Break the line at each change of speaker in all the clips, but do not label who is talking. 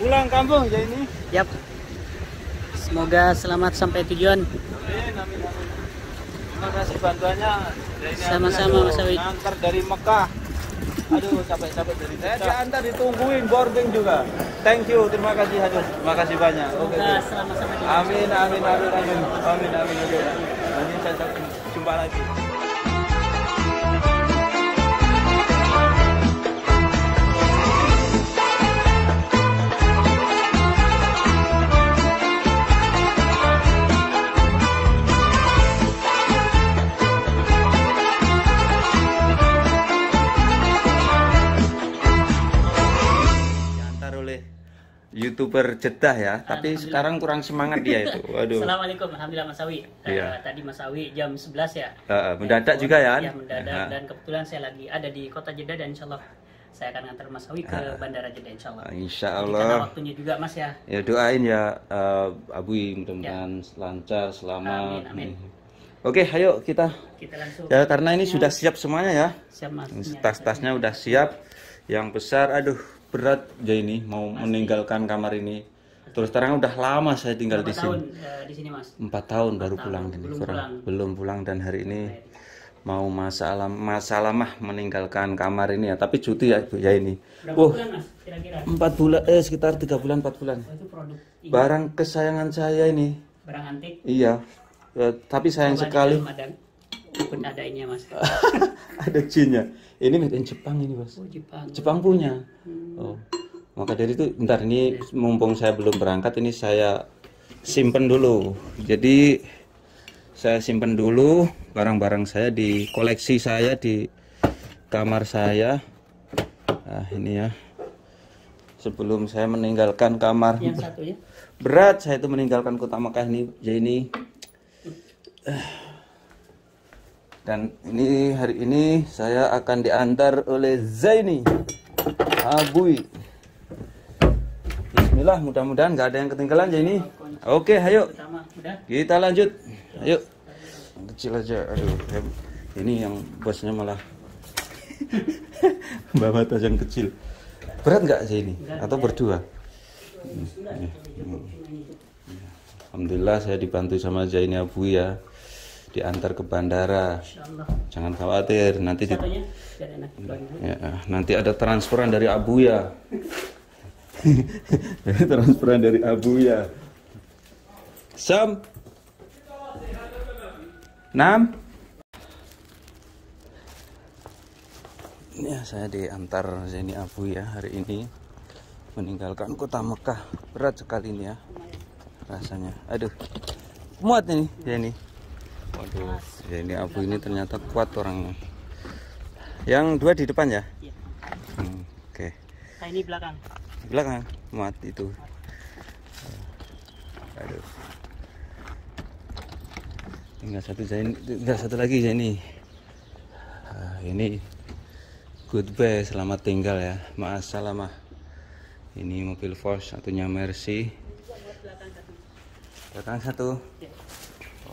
pulang kampung ya ini.
Yap. Semoga selamat sampai tujuan.
Amin, amin, amin. Terima kasih bantuannya. Ya,
Sama-sama, Mas Awid.
Ngantar dari Mekah. Aduh, capek-capek dari saya diantar ditungguin boarding juga. Thank you, terima kasih aduh. Terima kasih banyak. Oke. Oke.
selamat sampai tujuan.
Amin, amin, amin, amin, amin, amin, amin. Nanti saya jumpa lagi. Youtuber Jeddah ya, tapi sekarang kurang semangat dia itu. Waduh.
Assalamualaikum, Alhamdulillah Mas Awi. Eh,
Iya.
tadi Mas Awi jam 11 ya.
Heeh, mendadak juga ya?
Ya mendadak
Aha.
dan kebetulan saya lagi ada di kota Jeddah dan insya Allah saya akan antar Mas Awi ke bandara Jeddah insya Allah.
Insya
Jadi waktunya juga Mas ya.
Ya doain ya eh, Abui mudah-mudahan lancar selamat.
Amin, amin.
Oke, ayo kita.
Kita langsung.
Ya karena ini sudah siap semuanya ya.
Siap Mas.
Tas-tasnya udah siap. Yang besar, aduh berat ya ini mau meninggalkan kamar ini. Terus terang udah lama saya tinggal di sini.
tahun eh, di sini Mas?
Empat tahun baru
tahun,
pulang ini
belum
kurang
pulang.
belum pulang dan hari ini mau masalah masalah mah meninggalkan kamar ini ya tapi cuti ya Bu, ya ini.
Berapa
Wah
bulan Mas kira-kira?
empat bulan eh sekitar tiga bulan empat bulan.
Oh, itu produk iya,
Barang kesayangan saya ini
barang antik.
iya Ya, tapi sayang
Coba
sekali
pun ada ini ya Mas.
ada jinnya. Ini made in Jepang ini bos.
Oh Jepang.
Jepang punya. Oh. Maka dari itu bentar ini mumpung saya belum berangkat ini saya simpen dulu. Jadi saya simpen dulu barang-barang saya di koleksi saya di kamar saya. Nah, ini ya. Sebelum saya meninggalkan kamar.
Yang satunya.
Berat saya itu meninggalkan kota Mekah ini. Ya ini. Dan ini hari ini saya akan diantar oleh Zaini Abui. Bismillah, mudah-mudahan nggak ada yang ketinggalan Zaini. Oke, ayo kita lanjut. Ayo. Kecil aja. Aduh, ya- ini yang bosnya malah bawa tas yang kecil. Berat nggak Zaini? Atau berdua? Alhamdulillah saya dibantu sama Zaini Abu ya diantar ke bandara. Jangan khawatir nanti di- ya, nanti ada transferan dari Abu ya. transferan dari Abu ya. Sam. Nam. Ya, saya diantar Zaini Abu ya hari ini meninggalkan kota Mekah. Berat sekali ini ya rasanya. Aduh. Muat ini Zaini. Waduh, Zaini Abu ini ternyata kuat orangnya. Yang dua di depan ya?
Iya.
Hmm, Oke.
Nah ini belakang.
Belakang muat itu. Aduh. Tinggal satu tinggal satu lagi Zaini. Ah, ini goodbye, selamat tinggal ya. Ma'assalamah. Ini mobil Force, satunya Mercy. Belakang satu.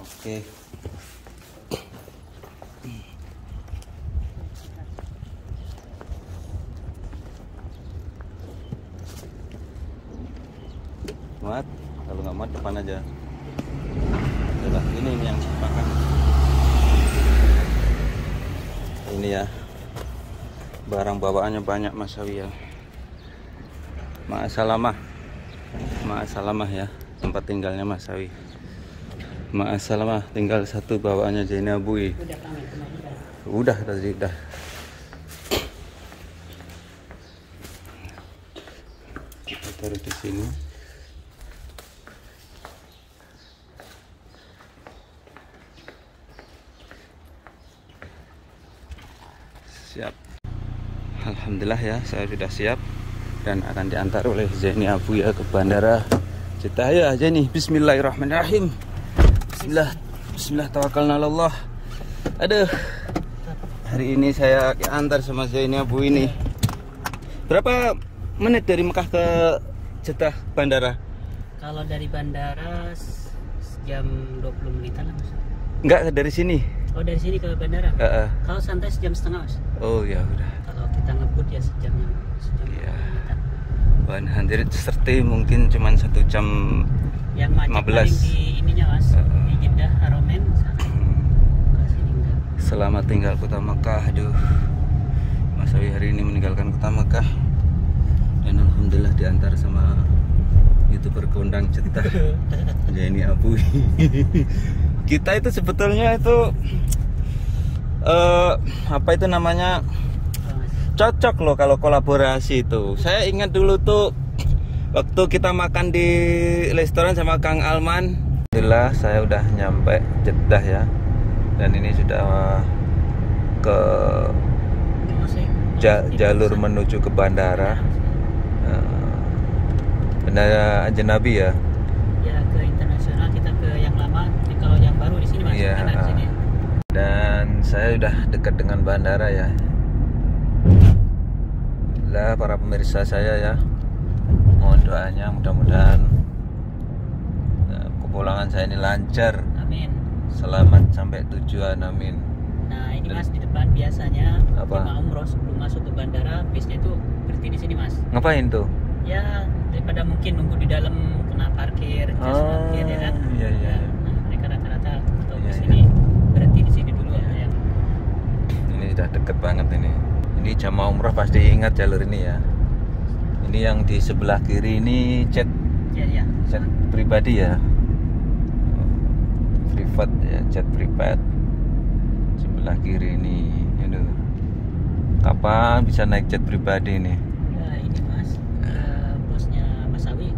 Oke. Muat, kalau nggak muat depan aja. Udah, ini ini yang makan. Ini ya. Barang bawaannya banyak Mas Sawi ya. Ma'asalamah. Ma'asalamah ya. Tempat tinggalnya Mas Sawi. Ma'asalamah. Tinggal satu bawaannya Zainabui.
Udah kemarin.
Udah tadi udah. Kita taruh di sini. Siap. Alhamdulillah ya, saya sudah siap dan akan diantar oleh Zaini Abu ya ke bandara Jeddah ya Zaini. Bismillahirrahmanirrahim. Bismillah. Bismillah tawakkalna 'ala Allah. Aduh. Hari ini saya antar sama Zaini Abu ini. Berapa menit dari Mekah ke Jeddah bandara?
Kalau dari bandara jam 20 menitan lah mas.
Enggak dari sini.
Oh dari sini ke bandara?
Heeh.
Kalau santai sejam setengah mas.
Oh ya udah.
Kalau kita ngebut ya sejam sejam
Iya. 100 serti mungkin cuma satu jam
yang macet
15.
paling di ininya mas.
Uh.
di Jeddah Haromen sana. Ke sini enggak
Selamat tinggal kota Mekah Aduh. Mas Awi hari ini meninggalkan kota Mekah Dan Alhamdulillah diantar sama Youtuber kondang Jeddah Jenny Abu. Kita itu sebetulnya itu eh Apa itu namanya. Cocok loh kalau kolaborasi itu. Saya ingat dulu tuh Waktu kita makan di restoran sama Kang Alman. Alhamdulillah saya udah nyampe Jeddah ya. Dan ini sudah ke
Masih-
ja-
masih
jalur menuju ke bandara. Eh, Bandara Jenabi ya?
Ya ke internasional kita ke yang lama. Kalau yang baru di sini mas kanan sini.
Dan saya udah dekat dengan bandara ya. Lah para pemirsa saya ya doanya mudah-mudahan eh, Kepulangan saya ini lancar.
Amin.
Selamat sampai tujuan amin.
Nah ini mas di depan biasanya
Apa?
jemaah umroh sebelum masuk ke bandara bisnya itu berhenti di sini mas.
Ngapain tuh?
ya daripada mungkin nunggu di dalam kena parkir jas
Oh,
parkir ya kan?
iya, iya.
nah mereka rata-rata untuk
Iya,
di
iya.
sini berhenti di sini dulu ada yang
Ini sudah deket banget ini. Ini jamaah umroh pasti ingat jalur ini ya Ini yang di sebelah kiri ini jet
ya ya
jet pribadi ya? Privat ya jet privat sebelah kiri ini Aduh. kapan bisa naik jet pribadi ini?
Ya ini mas eh, bosnya Mas Awi.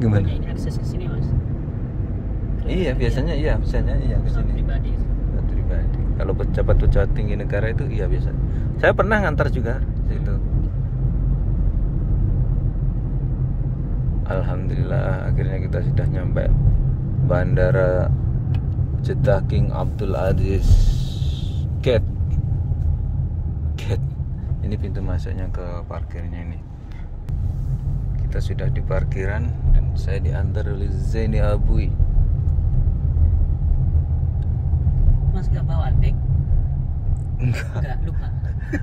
Gimana?
Ini akses ke sini mas.
Iya biasanya iya biasanya iya ke sini.
pribadi.
Pribadi. Kalau pejabat-pejabat tinggi negara itu iya biasa. Saya pernah ngantar juga Alhamdulillah akhirnya kita sudah nyampe Bandara Jeddah King Abdul Aziz Gate. Gate. Ini pintu masuknya ke parkirnya ini. Kita sudah di parkiran Dan saya diantar oleh Zaini Abui.
Mas gak bawa bag
Enggak.
Enggak lupa.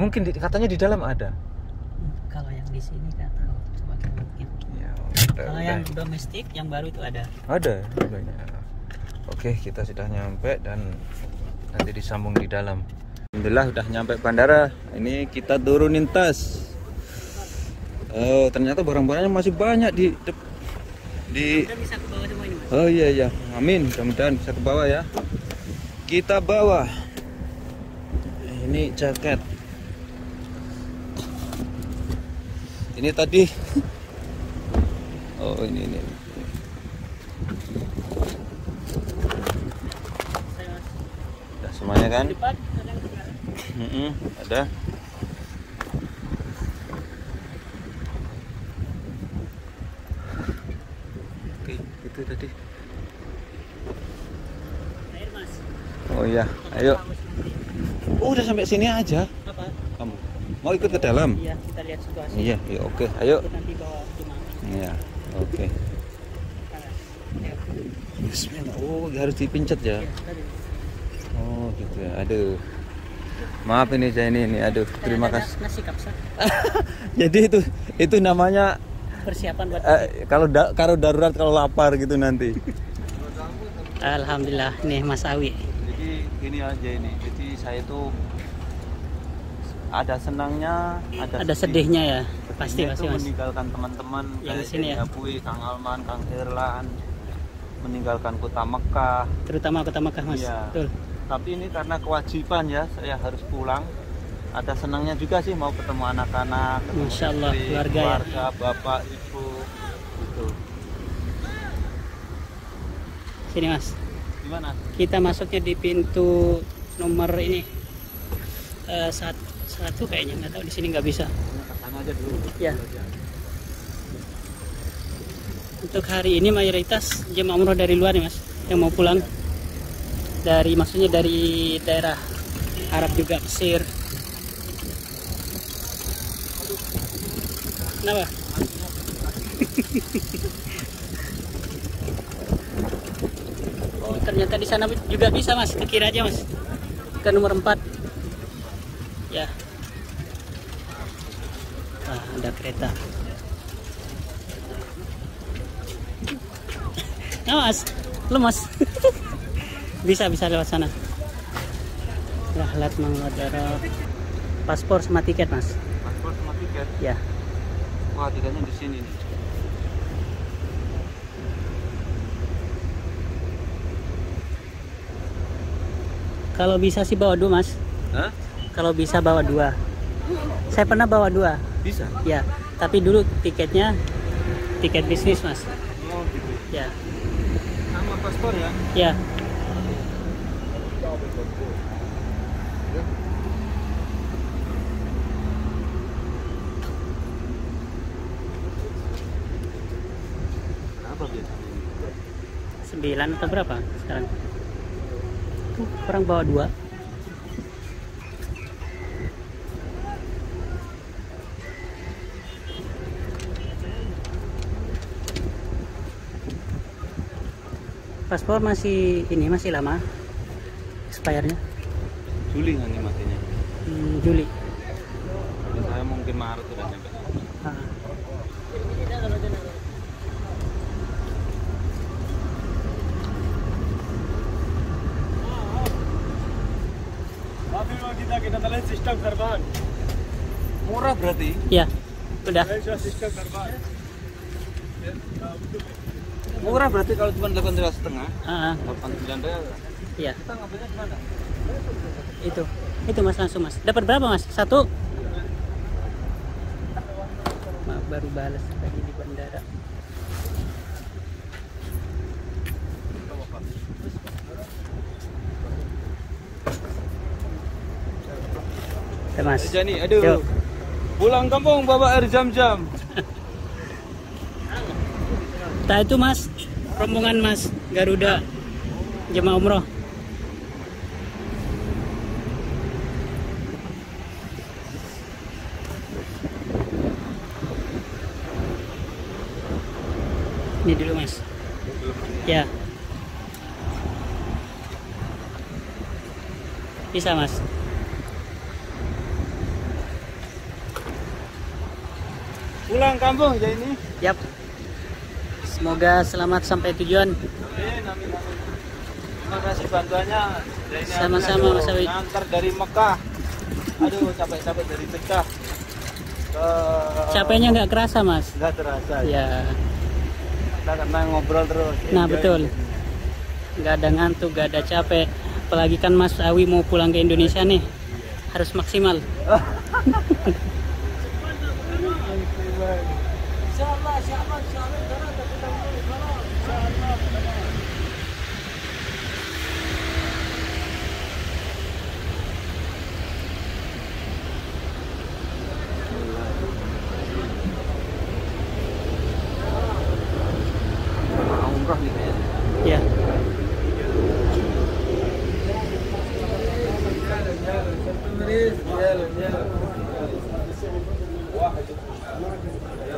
Mungkin di- katanya di dalam ada
di sini nggak tahu kita mungkin
ya, udah,
kalau
udah.
yang domestik yang baru itu ada
Ada banyak. Oke, kita sudah nyampe dan nanti disambung di dalam. Alhamdulillah udah nyampe bandara. Ini kita turunin tas. Oh, ternyata barang-barangnya masih banyak di di
bisa ke bawah semua ini mas
Oh iya iya. Amin. Mudah-mudahan bisa ke bawah ya. Kita bawa. Ini jaket. Ini tadi. Oh, ini ini. Udah semuanya kan?
di depan ada.
Oke, itu tadi. Oh iya, ayo. Oh, udah sampai sini aja. Mau ikut ke dalam?
iya kita lihat situasi
Iya, iya, oke. Ayo.
Ikut nanti bawa cuma
Iya, oke.
ya,
Bismillah. Oh, harus dipincet ya.
ya, tadi.
Oh, gitu ya. Aduh. Maaf ini saya ini, ini. Aduh, terima kasih.
nasi
Jadi itu itu namanya
persiapan buat
eh, kalau da, kalau darurat kalau lapar gitu nanti.
Alhamdulillah nih Mas Awi
Jadi gini aja ini. Jadi saya itu ada senangnya, ada,
ada sedihnya ya pasti
Sedihnya
pasti
itu
mas
meninggalkan teman-teman
Yang sini ya?
Abui, Kang Alman, Kang Herlan, meninggalkan kota Mekah.
terutama kota Mekah mas
Iya.
betul
Tapi ini karena kewajiban ya, saya harus pulang. Ada senangnya juga sih mau ketemu anak-anak, ketemu
Masya Allah,
istri,
keluarga ya.
keluarga, bapak, ibu, gitu.
sini mas
Gimana?
kita masuknya di pintu nomor ini Eh, sat- satu kayaknya nggak tahu di sini nggak bisa. Ya. Untuk hari ini mayoritas jemaah umroh dari luar nih mas yang mau pulang. Dari maksudnya dari daerah Arab juga Mesir. Kenapa? Oh ternyata di sana juga bisa mas. Ke kiri aja mas. Ke nomor 4 ya ah, ada kereta. Nah, mas. Lemas bisa bisa lewat sana. Rahlat Mangadara paspor sama tiket mas.
Paspor sama tiket.
ya.
Wah, tiketnya di sini nih.
kalau bisa sih bawa dua mas.
Hah?
kalau bisa bawa dua. Saya pernah bawa dua
Bisa.
ya tapi dulu tiketnya tiket bisnis mas
Oh, gitu.
ya
Sama paspor ya?
ya
biasanya?
sembilan atau berapa sekarang Tuh, orang bawa dua paspor masih ini masih lama expirednya
Juli nanti matinya.
hmm, Juli
Dan saya mungkin Maret udah nyampe.
Ah.
kita kita telah sistem terbang.
Murah berarti?
ya udah
sistem terbang.
Murah berarti kalau cuma 8 rial setengah.
Ah, ah,
89 rial.
iya
Kita ngambilnya di mana?
itu itu mas langsung mas dapat berapa mas satu Maaf, baru balas tadi di bandara mas
Jani, aduh. Pulang kampung bawa air jam-jam.
Nah itu mas rombongan mas Garuda jemaah umroh. Ini dulu mas. Ya. Bisa mas.
Pulang kampung ya ini.
Semoga selamat sampai tujuan
Amin, amin, amin. Terima kasih bantuannya.
Sama-sama, Mas Awi.
Ngantar dari Mekah. Aduh, capek-capek dari Mekah. Ke...
capeknya nggak kerasa mas
Nggak terasa.
ya
Kita karena ngobrol terus.
Nah
Enjoy.
betul, nggak ada ngantuk, nggak ada capek. Apalagi kan Mas Awi mau pulang ke Indonesia nih, harus maksimal.
Jemaah umroh nih kayaknya.
Ya,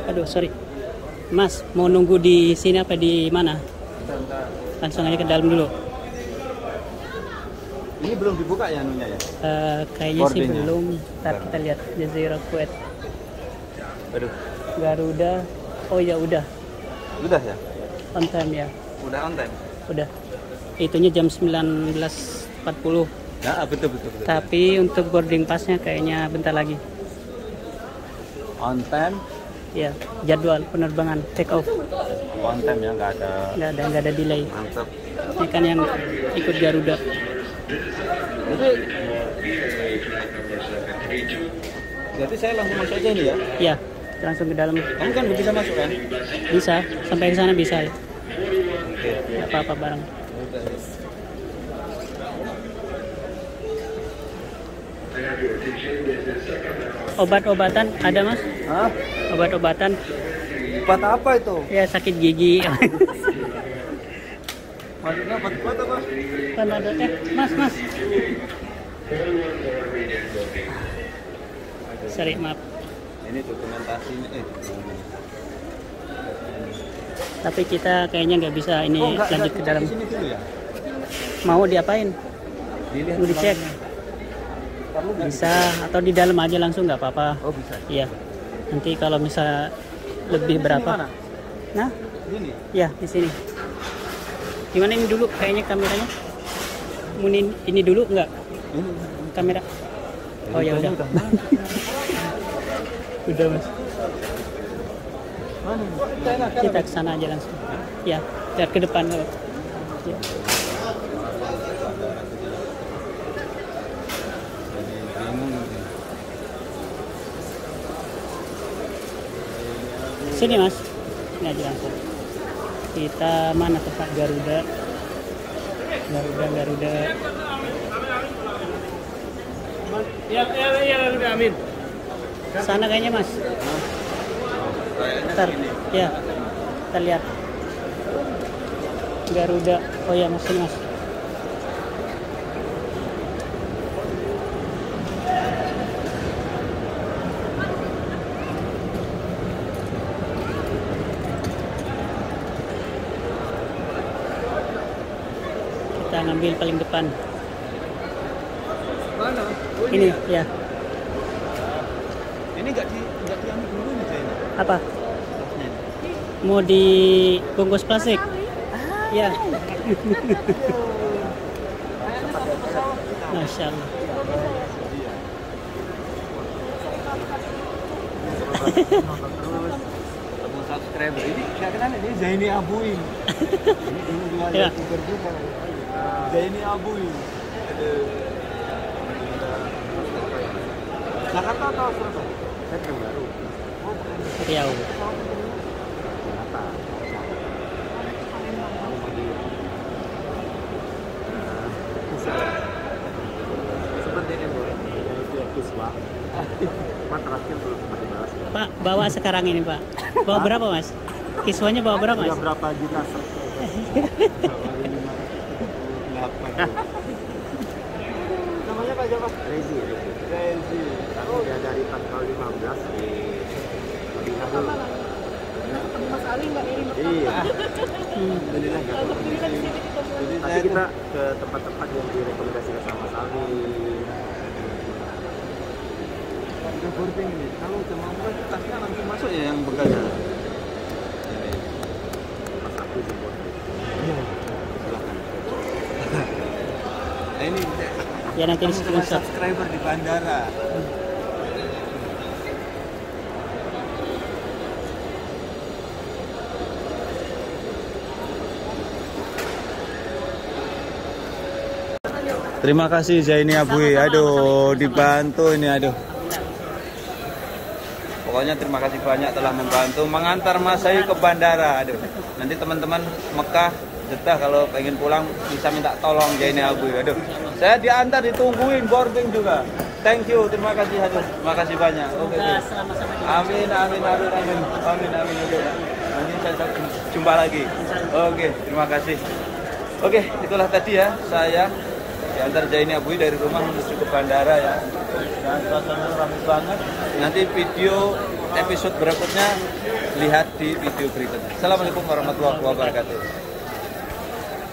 aduh sorry, Mas mau nunggu di sini apa di mana? Langsung aja ke dalam dulu.
Ini belum dibuka ya anunya ya?
Eh, kayaknya sih belum. Ntar kita lihat Jazirah Kuwait,
Aduh,
Garuda. Oh ya udah,
udah ya?
on time ya,
Udah on time?
udah. Itunya jam 19.40.
Ya, betul betul betul.
Tapi untuk boarding passnya kayaknya bentar lagi.
On time,
Ya, jadwal penerbangan take off.
on time ya, nggak ada
Nggak ada nggak ada delay.
mantap.
Ini kan yang ikut Garuda.
Jadi, Berarti saya langsung masuk aja ini ya?
Ya, langsung ke dalam.
Kamu kan bisa masuk kan?
Bisa, sampai ke sana bisa. ya.
Oke.
Nggak apa-apa bareng. Obat-obatan ada mas?
Hah?
Obat-obatan?
Obat apa itu?
Ya sakit gigi.
Maksudnya obat kuat apa?
kan ada eh mas mas. Sorry maaf.
Ini dokumentasinya eh.
Tapi kita kayaknya nggak bisa ini
Oh, enggak,
lanjut
enggak,
ke dalam.
Di ya?
Mau diapain?
Dilihat
Mau dicek? Bisa atau di dalam aja langsung nggak apa-apa.
Oh bisa.
Iya. Nanti kalau misal lebih berapa? Nah,
Ini.
ya di sini. Gimana ini dulu kayaknya kameranya? Mau ini, ini dulu nggak
Ini.
kamera? Oh ya udah. udah mas. Kita ke sana aja langsung. Ya, lihat ke depan kalau. Ya. Sini mas. Ini aja langsung. Kita mana tempat Garuda? Garuda, Garuda.
Ya, ya, ya, udah amin.
Sana kayaknya mas. Ntar, ya. Kita lihat. Garuda. Oh ya mas, ini mas. Ngambil paling depan.
Mana? Oh,
Ini ya.
Ini enggak di enggak diambil dulu nih, Zain.
Apa? Mau dibungkus plastik? Ya. Masya Allah.
Ketemu subscriber ini kenal ini Zaini Abuin. ini dulu ada
Ya.
juga. Zaini Abuin. Aduh. Jakarta atau Surabaya? Saya baru. Oh, bukan.
Riau.
Jakarta. Seperti ini, Bu. Itu Kiswa. Cuma terakhir belum sempat dibalas.
Pak, bawa sekarang ini Pak. Bawa berapa Mas? Kiswanya bawa berapa Mas?
Berapa juta Namanya Pak siapa? Rezi. Rezi. Kami dia dari tanggal 15 di Madinah dulu. Iya.
Hmm.
Alhamdulillah nggak ketemu. Jadi
Nanti
saya
kita ke tempat-tempat yang direkomendasikan sama Salvi.
udah boarding ini. Kalau jemaah umroh itu tasnya langsung masuk ya yang bekas.
Iya. Pas aku jemput.
Silakan. Nah ini
Ya nanti di screenshot.
subscriber di bandara. Terima kasih Zaini Abui. Aduh, dibantu ini aduh. Pokoknya terima kasih banyak telah membantu mengantar Mas Ayu ke bandara. Aduh. Nanti teman-teman Mekah, Jeddah kalau pengen pulang bisa minta tolong Zaini Abui. Aduh. Saya diantar ditungguin boarding juga. Thank you, terima kasih aduh. Terima kasih banyak. Oke.
sama-sama di
Amin, amin, amin, amin, amin, amin. Oke. Nanti saya jumpa lagi. Oke, terima kasih. Oke, itulah tadi ya saya diantar Zaini Abui dari rumah menuju ke bandara ya. Dan suasana ramai banget. Nanti video episode berikutnya lihat di video berikutnya. Assalamualaikum warahmatullahi wabarakatuh.